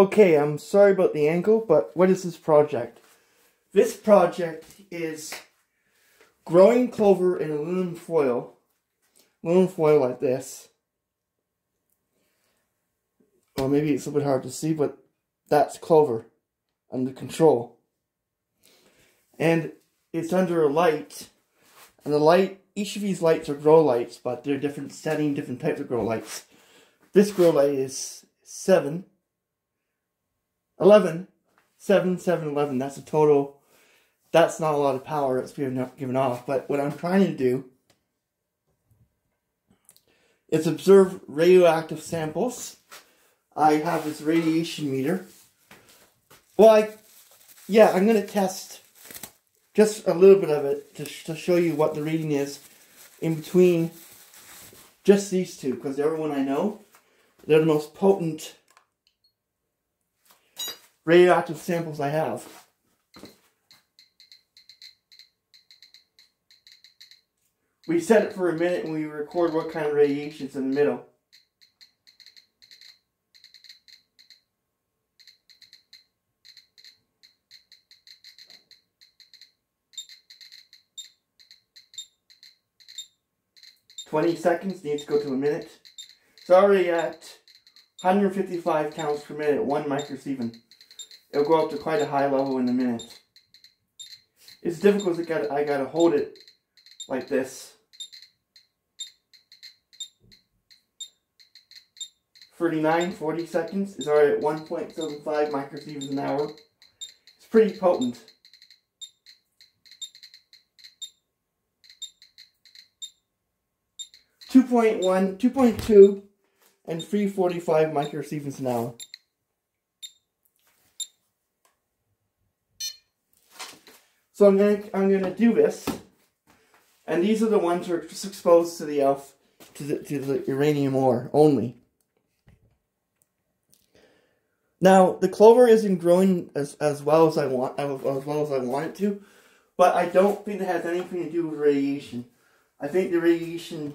Okay, I'm sorry about the angle, but what is this project? This project is growing clover in aluminum foil, aluminum foil like this. Or maybe it's a bit hard to see, but that's clover under control. And it's under a light, and the light, each of these lights are grow lights, but they're different setting, different types of grow lights. This grow light is 7, 11, 7, 7, 11. That's a total that's not a lot of power that's being given off. But what I'm trying to do is observe radioactive samples. I have this radiation meter. Well, I, yeah, I'm going to test just a little bit of it to, to show you what the reading is in between just these two, because everyone I know, they're the most potent radioactive samples I have. We set it for a minute and we record what kind of radiation's in the middle. Twenty seconds needs to go to a minute. It's already at 155 counts per minute, one microsievert. It'll go up to quite a high level in a minute. It's difficult to get. I gotta hold it like this. 39, 40 seconds is already at 1.75 microsieverts an hour. It's pretty potent. Two point one, two point two, and three forty five microsieverts an hour. So I'm gonna I'm gonna do this, and these are the ones that are just exposed to the elf to the to the uranium ore only. Now, the clover isn't growing as, as well as I want as well as I want it to, but I don't think it has anything to do with radiation. I think the radiation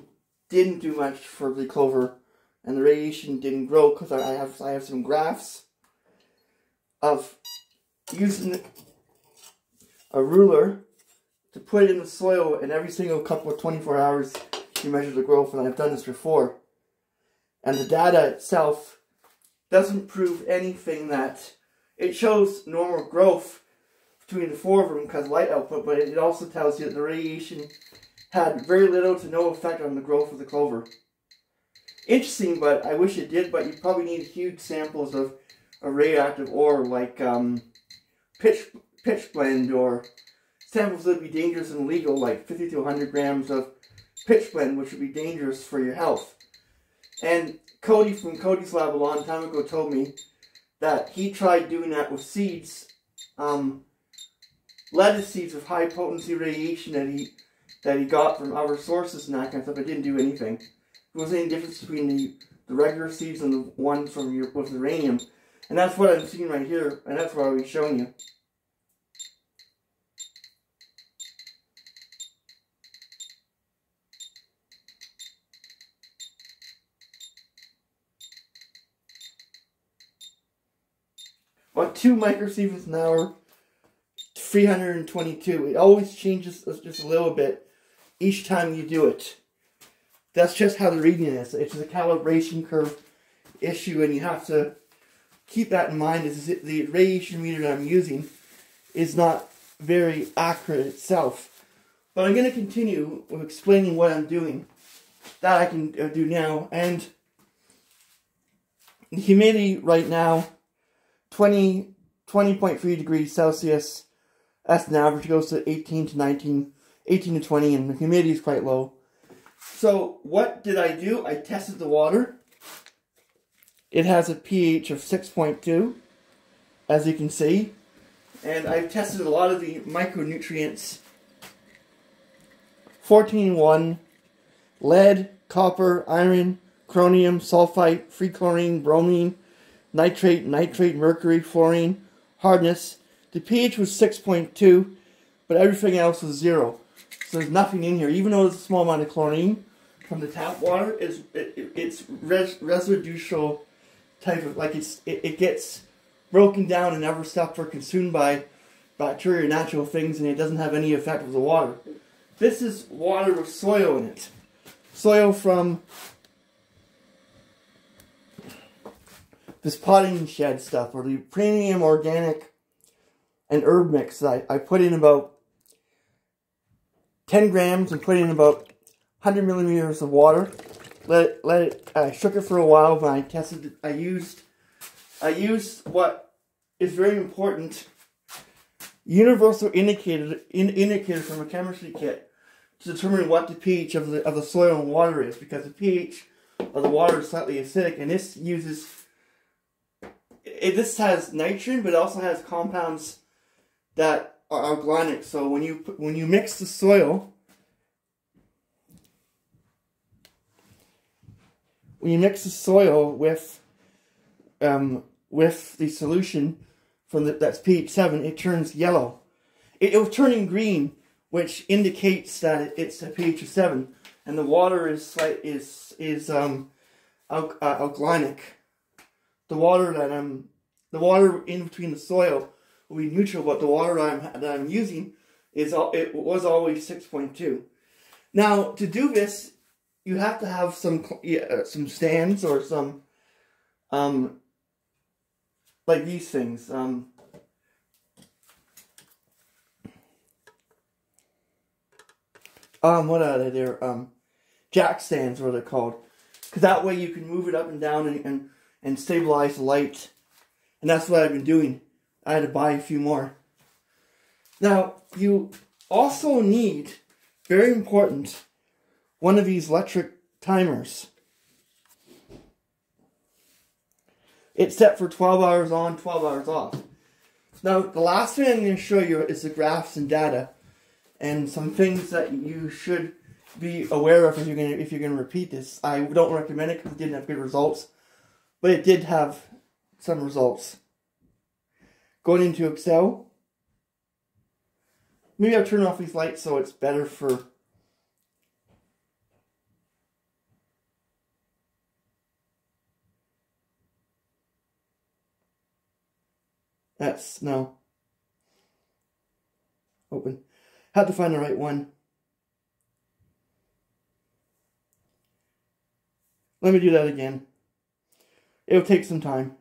didn't do much for the clover, and the radiation didn't grow because I have I have some graphs of using a ruler to put in the soil, and every single couple of 24 hours you measure the growth, and I've done this before. And the data itself doesn't prove anything that it shows normal growth between the four of them because light output, but it also tells you that the radiation had very little to no effect on the growth of the clover. Interesting, but I wish it did, but you probably need huge samples of a radioactive ore like um, pitch, pitchblende or samples that would be dangerous and illegal like 50 to 100 grams of pitchblende, which would be dangerous for your health. And Cody from Cody's Lab a long time ago told me that he tried doing that with seeds, um, lettuce seeds with high potency radiation that he that he got from other sources and that kind of stuff. It didn't do anything. There wasn't any difference between the, the regular seeds and the ones from your with uranium. And that's what I'm seeing right here, and that's what I'll be showing you. About 2 microsieverts an hour, 322. It always changes just a little bit each time you do it. That's just how the reading is. It's a calibration curve issue, and you have to keep that in mind. Is the radiation meter that I'm using is not very accurate itself. But I'm going to continue with explaining what I'm doing. That I can uh, do now. And the humidity right now 20, 20.3 degrees Celsius. That's an average. It goes to 18 to 19, 18 to 20, and the humidity is quite low. So what did I do? I tested the water. It has a pH of 6.2, as you can see. And I've tested a lot of the micronutrients. 14.1, lead, copper, iron, chromium, sulfite, free chlorine, bromine, nitrate, nitrate, mercury, fluorine, hardness. The pH was 6.2, but everything else was zero. So there's nothing in here. Even though there's a small amount of chlorine from the tap water, it's, it, it's res, residual type of, like it's, it, it gets broken down and never stopped or consumed by bacteria or natural things, and it doesn't have any effect with the water. This is water with soil in it. Soil from this potting shed stuff, or the premium organic and herb mix that I, I put in about 10 grams and put in about 100 millimeters of water. Let it, let it, I shook it for a while when I tested it. I used, I used what is very important, universal indicator, in, indicator from a chemistry kit to determine what the pH of the, of the soil and water is because the pH of the water is slightly acidic and this uses, it, this has nitrogen but it also has compounds that are alkalinic. So when you when you mix the soil, when you mix the soil with um, with the solution from the, that's pH seven, it turns yellow. It, it was turning green, which indicates that it, it's a pH of seven, and the water is is is um al uh, alkalinic. The water that I'm the water in between the soil will be neutral, but the water I'm, that I'm using is it was always 6.2. Now, to do this, you have to have some uh, some stands or some, um, like these things. Um, um, what are they? They're um, jack stands, what they're called. Because that way you can move it up and down and, and, and stabilize the light. And that's what I've been doing. I had to buy a few more. Now, you also need, very important, one of these electric timers. It's set for 12 hours on, 12 hours off. Now, the last thing I'm going to show you is the graphs and data and some things that you should be aware of if you're going to, if you're going to repeat this. I don't recommend it because it didn't have good results, but it did have some results going into Excel. Maybe I'll turn off these lights so it's better for That's no. Open. Had to find the right one. Let me do that again. It'll take some time.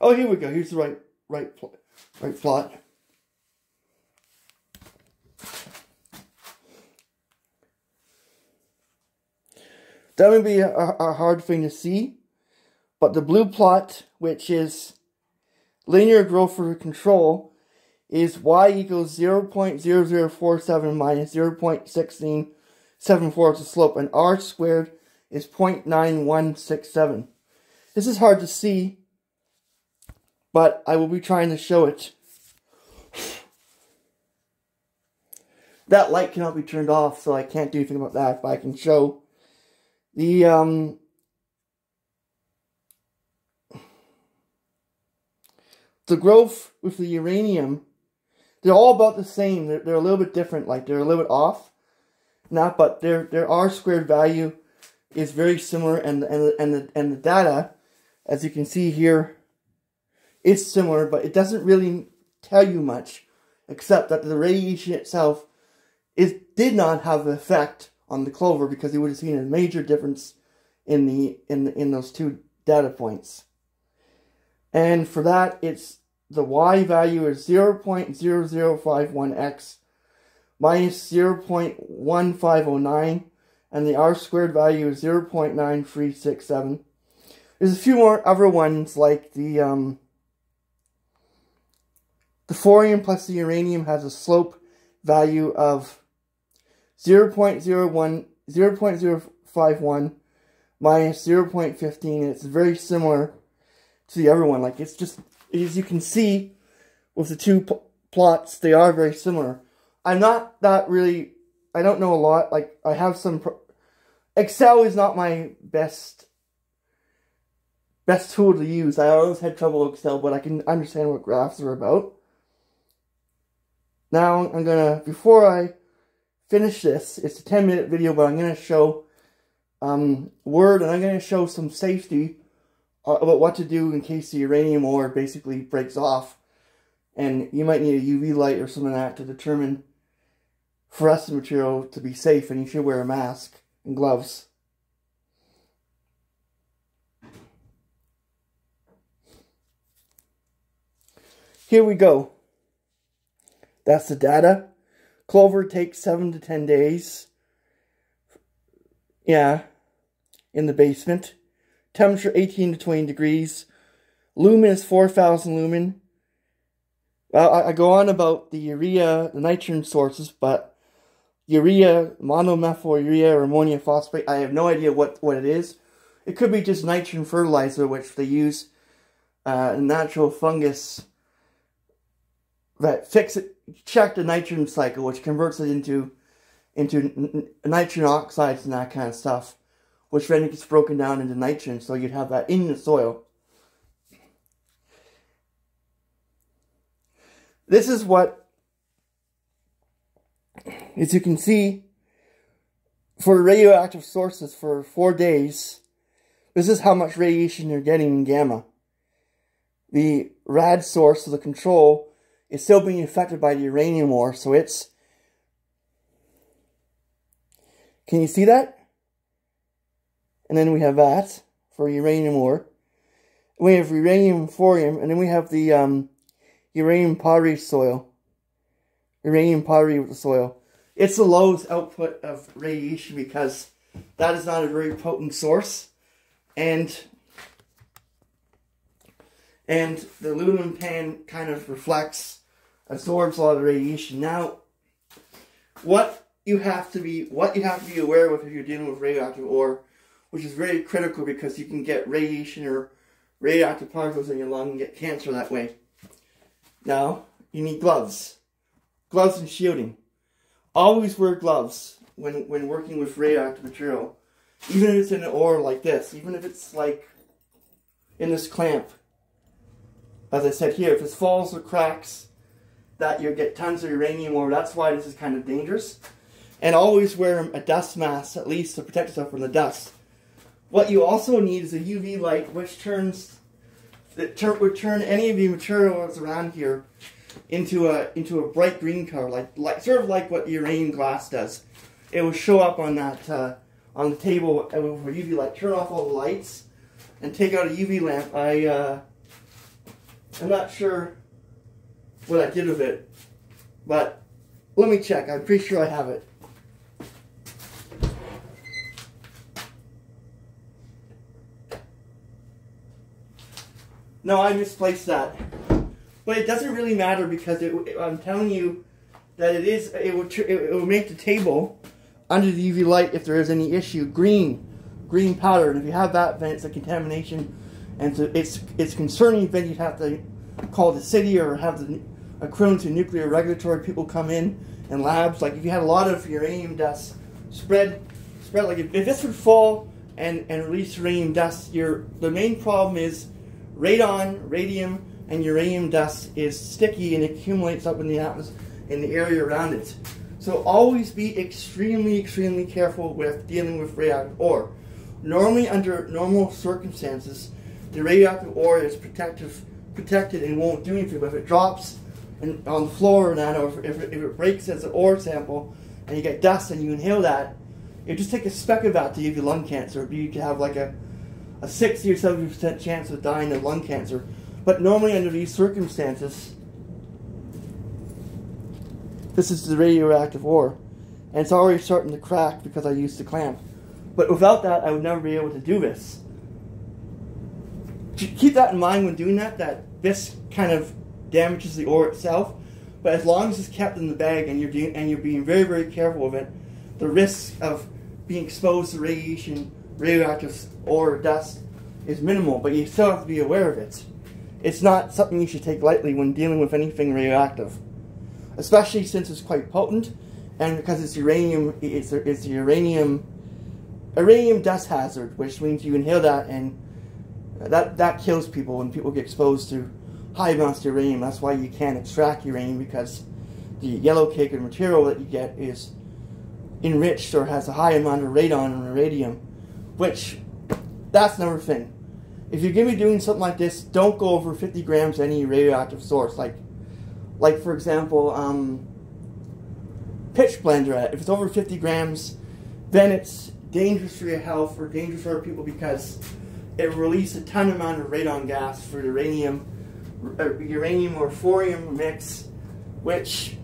Oh, here we go. Here's the right right right plot. That would be a, a hard thing to see, but the blue plot, which is linear growth for control, is y equals 0 0.0047 minus 0 0.1674 as slope, and r squared is 0.9167. This is hard to see but I will be trying to show it. That light cannot be turned off, so I can't do anything about that, but I can show the, um, the growth with the uranium, they're all about the same. They're, they're a little bit different, like they're a little bit off. Not, but their their R squared value is very similar, and and and the and the data, as you can see here, is similar, but it doesn't really tell you much, except that the radiation itself is did not have an effect on the clover because you would have seen a major difference in the in in those two data points. And for that, it's the y value is 0.0051x minus 0.1509, and the r squared value is 0.9367. There's a few more other ones like the um, the thorium plus the uranium has a slope value of 0 0.01, 0 0.051 minus 0 0.15, and it's very similar to the other one. Like, it's just, as you can see, with the two plots, they are very similar. I'm not that really, I don't know a lot. Like, I have some, Excel is not my best best tool to use. I always had trouble with Excel, but I can understand what graphs are about. Now I'm gonna, before I finish this, it's a 10 minute video, but I'm gonna show um, Word and I'm gonna show some safety uh, about what to do in case the uranium ore basically breaks off. And you might need a UV light or something like that to determine fluorescent material to be safe and you should wear a mask and gloves. Here we go. That's the data. Clover takes 7 to 10 days. Yeah, in the basement. Temperature 18 to 20 degrees. Lumen is 4,000 lumen. Well, I, I go on about the urea, the nitrogen sources, but urea, monomethylurea, or ammonium phosphate, I have no idea what, what it is. It could be just nitrogen fertilizer, which they use uh, natural fungus that fix it, check the nitrogen cycle, which converts it into into nitrogen oxides and that kind of stuff, which then gets broken down into nitrogen, so you'd have that in the soil. This is what, as you can see, for radioactive sources for four days, this is how much radiation you're getting in gamma. The rad source of the control is still being affected by the uranium ore. so it's... Can you see that? And then we have that for uranium ore. We have uranium thorium, and then we have the um, uranium pottery soil. Uranium pottery with the soil. It's the lowest output of radiation because that is not a very potent source. And and the aluminum pan kind of reflects, absorbs a lot of radiation. Now, what you have to be what you have to be aware of if you're dealing with radioactive ore, which is very critical because you can get radiation or radioactive particles in your lung and get cancer that way. Now, you need gloves. Gloves and shielding. Always wear gloves when, when working with radioactive material. Even if it's in an ore like this. Even if it's like in this clamp. As I said here, if it falls or cracks, that you get tons of uranium ore. That's why this is kind of dangerous. And always wear a dust mask, at least, to protect yourself from the dust. What you also need is a UV light, which turns that would turn any of the materials around here into a into a bright green color, like like sort of like what uranium glass does. It will show up on that uh, on the table with UV light. Turn off all the lights and take out a UV lamp. I uh, I'm not sure what I did with it, but let me check. I'm pretty sure I have it. No, I misplaced that. But it doesn't really matter because it, I'm telling you that it is, it will, it will make the table under the UV light if there is any issue green, green powder. And if you have that, then it's a contamination. And so it's, it's concerning, then you'd have to call the city or have the equivalent to nuclear regulatory people come in and labs. Like if you had a lot of uranium dust spread, spread like if, if this would fall and, and release uranium dust, your, the main problem is radon, radium, and uranium dust is sticky and accumulates up in the atmosphere, in the area around it. So always be extremely, extremely careful with dealing with radioactive ore. Normally, under normal circumstances, the radioactive ore is protective, protected and won't do anything. But if it drops and on the floor or that, or if it, if it breaks as an ore sample, and you get dust and you inhale that, it just take a speck of that to give you lung cancer. You could have like a a 60 or 70% chance of dying of lung cancer. But normally under these circumstances, this is the radioactive ore. And it's already starting to crack because I used the clamp. But without that, I would never be able to do this. Keep that in mind when doing that, that this kind of damages the ore itself. But as long as it's kept in the bag and you're, doing, and you're being very, very careful of it, the risk of being exposed to radiation radioactive ore, dust is minimal, but you still have to be aware of it. It's not something you should take lightly when dealing with anything radioactive, especially since it's quite potent, and because it's uranium, it's it's uranium uranium dust hazard, which means you inhale that and That that kills people when people get exposed to high amounts of uranium. That's why you can't extract uranium because the yellow cake material that you get is enriched or has a high amount of radon and radium, which that's another thing. If you're going to be doing something like this, don't go over 50 grams any radioactive source. Like, like for example, um, pitch blender. If it's over 50 grams, then it's dangerous for your health or dangerous for other people because it releases a ton amount of radon gas for uranium, uranium or thorium mix, which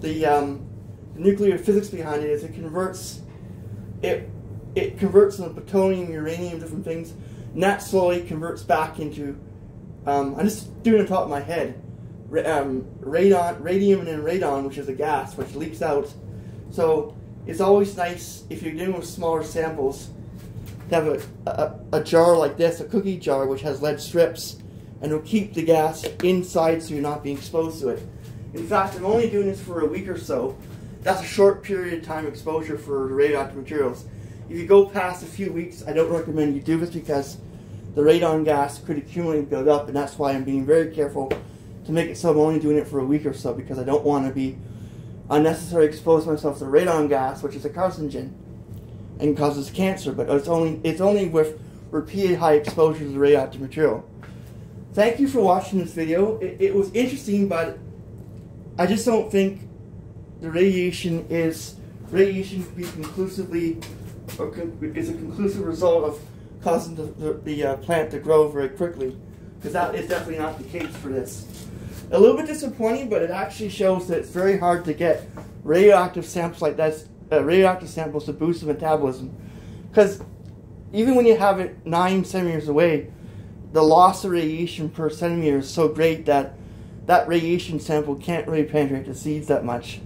the, um, the nuclear physics behind it is it converts it it converts into plutonium, uranium, different things, and that slowly converts back into. Um, I'm just doing it top of my head. Um, radon, radium, and then radon, which is a gas which leaks out. So it's always nice if you're dealing with smaller samples to have a, a, a jar like this, a cookie jar, which has lead strips, and it'll keep the gas inside so you're not being exposed to it. In fact, I'm only doing this for a week or so. That's a short period of time exposure for radioactive materials. If you go past a few weeks, I don't recommend you do this because the radon gas could accumulate and build up, and that's why I'm being very careful to make it so I'm only doing it for a week or so because I don't want to be unnecessarily expose myself to radon gas, which is a carcinogen and causes cancer. But it's only it's only with repeated high exposure to the radioactive material. Thank you for watching this video. It, it was interesting, but I just don't think the radiation is radiation be conclusively or con is a conclusive result of causing the, the, the uh, plant to grow very quickly because that is definitely not the case for this. A little bit disappointing, but it actually shows that it's very hard to get radioactive samples like that, uh, radioactive samples to boost the metabolism. Because even when you have it nine centimeters away, the loss of radiation per centimeter is so great that that radiation sample can't really penetrate the seeds that much.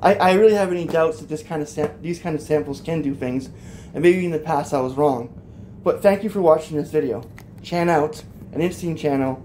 I, I really have any doubts that this kind of these kind of samples can do things, and maybe in the past I was wrong. But thank you for watching this video. Chan out, an interesting channel,